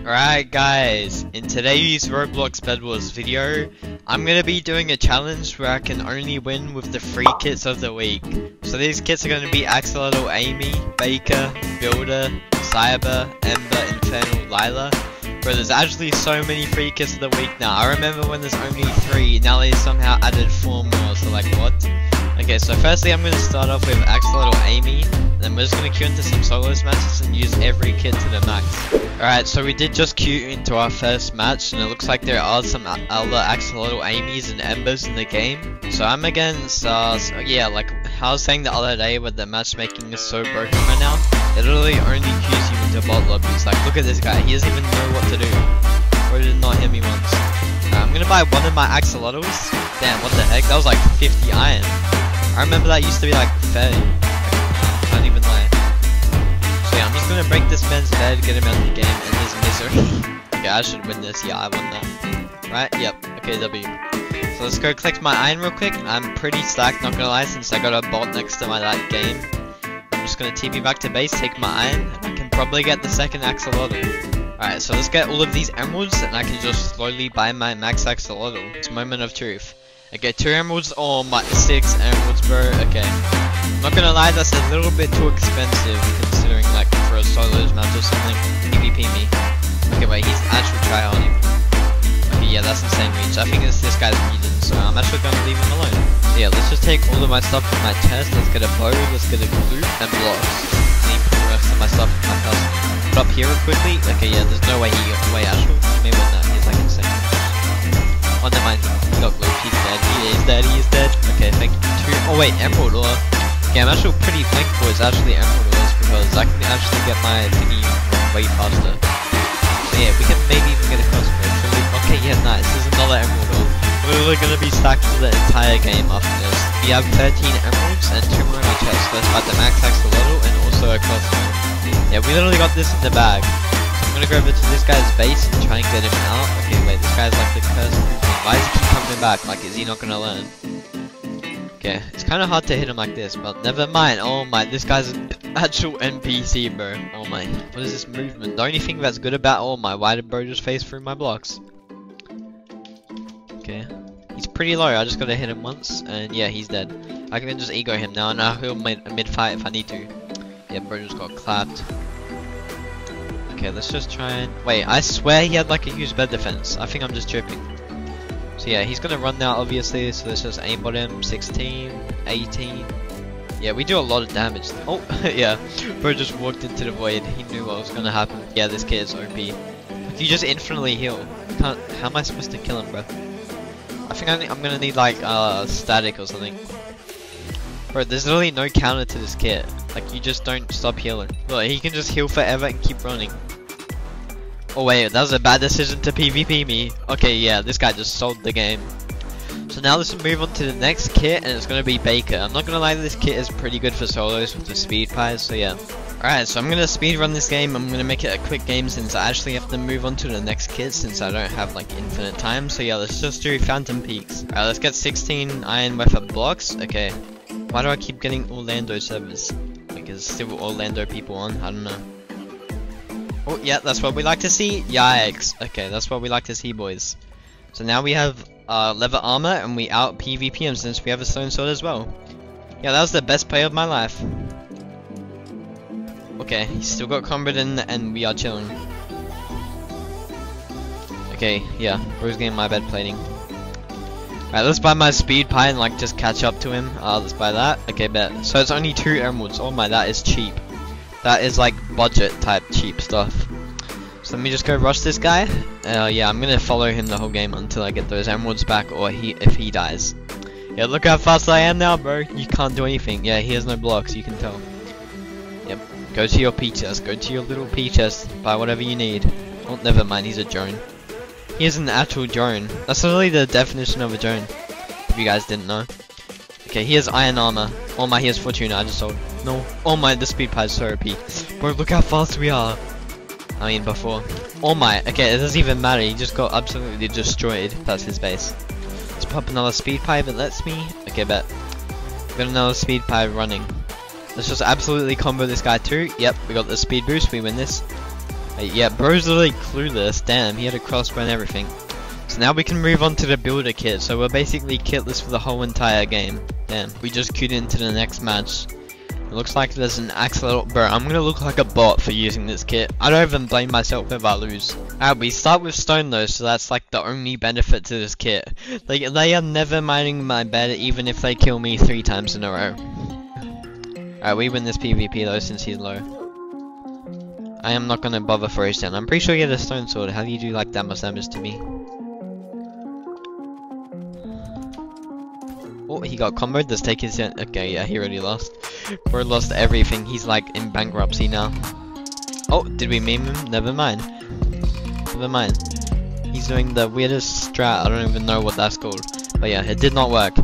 Alright guys, in today's Roblox Bed Wars video, I'm going to be doing a challenge where I can only win with the free kits of the week. So these kits are going to be Axolotl Amy, Baker, Builder, Cyber, Ember, Infernal, Lila. Bro, there's actually so many free kits of the week now. I remember when there's only three, now they somehow added four more, so like what? Okay, so firstly I'm going to start off with Axolotl Amy, then we're just to queue into some solos matches and use every kit to the max. Alright, so we did just queue into our first match, and it looks like there are some other Axolotl Amy's and Embers in the game. So I'm against, uh, so yeah, like I was saying the other day where the matchmaking is so broken right now, it literally only queues you into bot lobbies. Like, look at this guy, he doesn't even know what to do. Or did not hit me once. Right, I'm gonna buy one of my Axolotls. Damn, what the heck, that was like 50 iron. I remember that used to be like 30. Gonna break this man's bed, get him out of the game, and his misery. okay, I should win this. Yeah, I won that. Right? Yep. Okay, W. So let's go collect my iron real quick. I'm pretty stacked, not gonna lie, since I got a bot next to my that game. I'm just gonna TP back to base, take my iron. And I can probably get the second axolotl. Alright, so let's get all of these emeralds, and I can just slowly buy my max axolotl. It's moment of truth. Okay, two emeralds or my six emeralds, bro. Okay. Not gonna lie, that's a little bit too expensive for a solos match something. PvP me. Okay, wait, he's actually tryharding. Okay, yeah, that's insane reach. I think it's this guy's region, so I'm actually gonna leave him alone. So yeah, let's just take all of my stuff from my chest. Let's get a bow, let's get a glue, and blocks. Put the rest of my stuff in my person. Put up here quickly. Okay, yeah, there's no way he got away actually. Maybe not. He's like insane. Oh, never mind. He got glue. He's dead. He is dead. He is dead. Okay, thank you. Two. Oh wait, emerald ore. Okay, I'm actually pretty thankful it's actually emerald because I can actually get my thingy way faster. So yeah, we can maybe even get a crossbow. Okay, yeah, nice. There's another emerald. We're gonna be stacked for the entire game after this. We have 13 emeralds and two more in our chest. Let's buy the max axolotl and also a crossbow. Yeah, we literally got this in the bag. I'm gonna go over to this guy's base and try and get him out. Okay, wait, this guy's like the cursed Why does he keep coming back? Like, is he not gonna learn? Okay, it's kind of hard to hit him like this, but never mind. Oh my, this guy's an actual NPC, bro. Oh my, what is this movement? The only thing that's good about oh my, why did bro just face through my blocks? Okay, he's pretty low. I just gotta hit him once, and yeah, he's dead. I can just ego him now, and I'll heal mid, mid fight if I need to. Yeah, bro just got clapped. Okay, let's just try and... Wait, I swear he had like a huge bed defense. I think I'm just tripping. So yeah, he's gonna run now obviously, so let's just aimbot him. 16, 18. Yeah, we do a lot of damage. Oh, yeah. Bro just walked into the void. He knew what was gonna happen. Yeah, this kid is OP. You just infinitely heal. Can't, how am I supposed to kill him, bro? I think I am gonna need like uh, static or something. Bro, there's literally no counter to this kit. Like, you just don't stop healing. Look, he can just heal forever and keep running. Oh wait, that was a bad decision to PvP me. Okay, yeah, this guy just sold the game. So now let's move on to the next kit, and it's gonna be Baker. I'm not gonna lie, this kit is pretty good for solos with the speed pies, so yeah. Alright, so I'm gonna speed run this game. I'm gonna make it a quick game since I actually have to move on to the next kit since I don't have like infinite time. So yeah, let's just do Phantom Peaks. Alright, let's get 16 iron weapon blocks. Okay. Why do I keep getting Orlando servers? Like, is still Orlando people on? I don't know. Oh, yeah, that's what we like to see. Yikes. Okay, that's what we like to see, boys. So now we have uh, leather armor, and we out PvP him since we have a stone sword as well. Yeah, that was the best play of my life. Okay, he's still got combat in, and we are chilling. Okay, yeah, bro's getting my bed plating. Alright, let's buy my speed pie and like just catch up to him. Uh, let's buy that. Okay, bet. So it's only two emeralds. Oh my, that is cheap. That is like budget type cheap stuff. So let me just go rush this guy. Uh, yeah, I'm gonna follow him the whole game until I get those emeralds back or he if he dies. Yeah, look how fast I am now, bro. You can't do anything. Yeah, he has no blocks, you can tell. Yep. Go to your P chest. Go to your little P chest. Buy whatever you need. Oh, never mind. He's a drone. He is an actual drone. That's literally the definition of a drone. If you guys didn't know. Okay, he has iron armor. Oh my, he has Fortuna. I just sold. No. Oh my, the speed so OP. Bro, look how fast we are. I mean, before. Oh my. Okay, it doesn't even matter. He just got absolutely destroyed. That's his base. Let's pop another speed pipe it lets me. Okay, bet. Got another speed pipe running. Let's just absolutely combo this guy too. Yep, we got the speed boost. We win this. Hey, yeah, bro's literally clueless. Damn, he had a crossbow and everything. So now we can move on to the builder kit. So we're basically kitless for the whole entire game. Damn, we just queued into the next match. It looks like there's an axolotl. Bro, I'm gonna look like a bot for using this kit. I don't even blame myself if I lose. Alright, we start with stone though, so that's like the only benefit to this kit. Like, they are never mining my bed even if they kill me three times in a row. Alright, we win this PvP though since he's low. I am not gonna bother for his down. I'm pretty sure he had a stone sword. How do you do like that much damage to me? Oh, he got comboed. Let's take his. Okay, yeah, he already lost. Bro lost everything. He's like in bankruptcy now. Oh, did we meme him? Never mind. Never mind. He's doing the weirdest strat. I don't even know what that's called. But yeah, it did not work.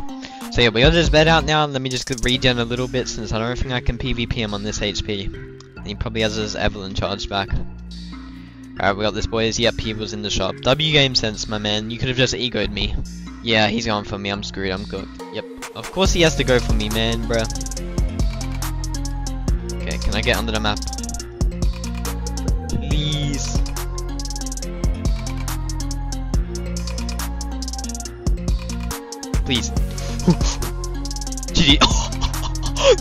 So yeah, we got his bed out now. Let me just regen a little bit since I don't think I can PvP him on this HP. He probably has his Evelyn charged back. Alright, we got this boys. Yep, he was in the shop. W game sense, my man. You could have just egoed me. Yeah, he's going for me. I'm screwed. I'm good. Yep. Of course he has to go for me, man, bruh. I get under the map? Please. Please. GG.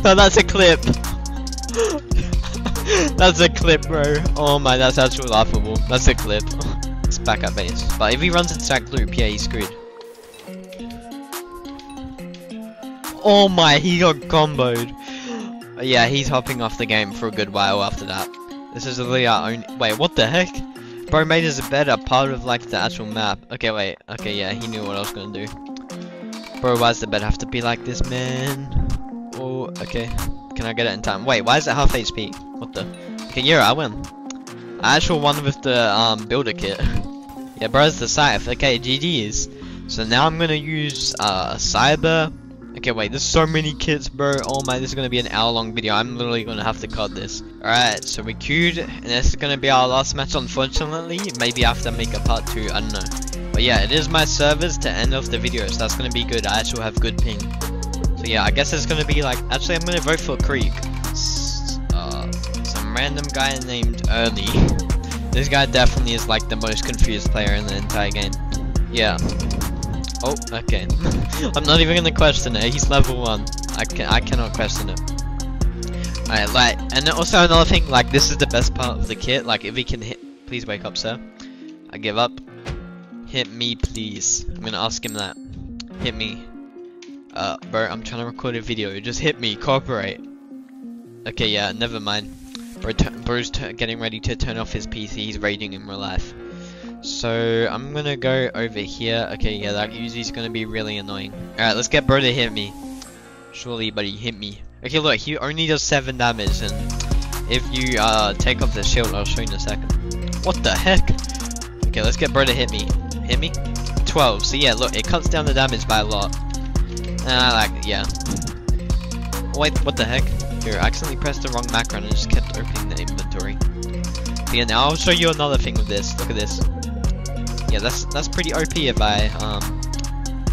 no, that's a clip. that's a clip, bro. Oh my, that's actually laughable. That's a clip. it's back at base. But if he runs in stack loop, yeah, he's screwed. Oh my, he got comboed. Yeah, he's hopping off the game for a good while after that. This is literally our own- wait, what the heck? Bro made us a better part of like the actual map. Okay, wait. Okay, yeah, he knew what I was gonna do. Bro, why does the bed have to be like this, man? Oh, okay. Can I get it in time? Wait, why is it half HP? What the? Okay, yeah, I win. I actually won with the um builder kit. yeah, bro's the scythe. Okay, GG's. So now I'm gonna use uh cyber Okay, wait, there's so many kits, bro. Oh my, this is gonna be an hour long video. I'm literally gonna have to cut this. Alright, so we queued, and this is gonna be our last match, unfortunately. Maybe after I make a part two, I don't know. But yeah, it is my servers to end off the video, so that's gonna be good. I actually have good ping. So yeah, I guess it's gonna be like, actually I'm gonna vote for Creek. Uh, some random guy named Early. this guy definitely is like the most confused player in the entire game. Yeah. Oh, okay. I'm not even gonna question it. He's level one. I can I cannot question it. Alright, like, and also another thing, like, this is the best part of the kit. Like, if he can hit, please wake up, sir. I give up. Hit me, please. I'm gonna ask him that. Hit me. Uh, bro, I'm trying to record a video. Just hit me. Cooperate. Okay, yeah, never mind. Bro, bro's getting ready to turn off his PC. He's raiding in real life. So I'm gonna go over here. Okay, yeah, that Uzi's gonna be really annoying. Alright, let's get bro to hit me. Surely, buddy, hit me. Okay, look, he only does 7 damage, and if you uh, take off the shield, I'll show you in a second. What the heck? Okay, let's get bro to hit me. Hit me? 12. So yeah, look, it cuts down the damage by a lot. And I like, yeah. Wait, what the heck? Here, I accidentally pressed the wrong macro and I just kept opening the inventory. Yeah, now I'll show you another thing with this. Look at this yeah, that's that's pretty OP if I um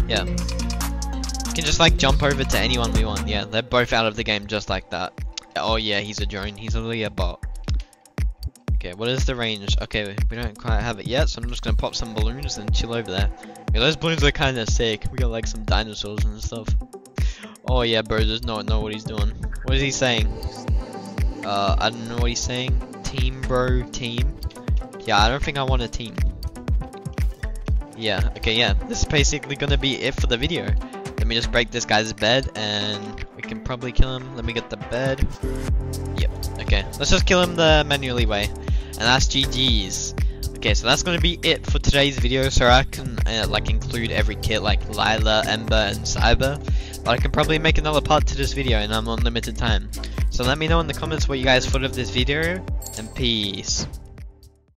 yeah. We can just like jump over to anyone we want. Yeah, they're both out of the game just like that. Oh yeah, he's a drone. He's only a bot. Okay, what is the range? Okay, we don't quite have it yet, so I'm just gonna pop some balloons and chill over there. Yeah, those balloons are kind of sick. We got like some dinosaurs and stuff. Oh yeah, bro does not know what he's doing. What is he saying? Uh, I don't know what he's saying. Team, bro, team. Yeah, I don't think I want a team. Yeah, okay, yeah. This is basically gonna be it for the video. Let me just break this guy's bed and we can probably kill him. Let me get the bed. Yep, okay. Let's just kill him the manually way. And that's GG's. Okay, so that's gonna be it for today's video. So I can uh, like include every kit like Lila, Ember, and Cyber. But I can probably make another part to this video and I'm on limited time. So let me know in the comments what you guys thought of this video. And peace.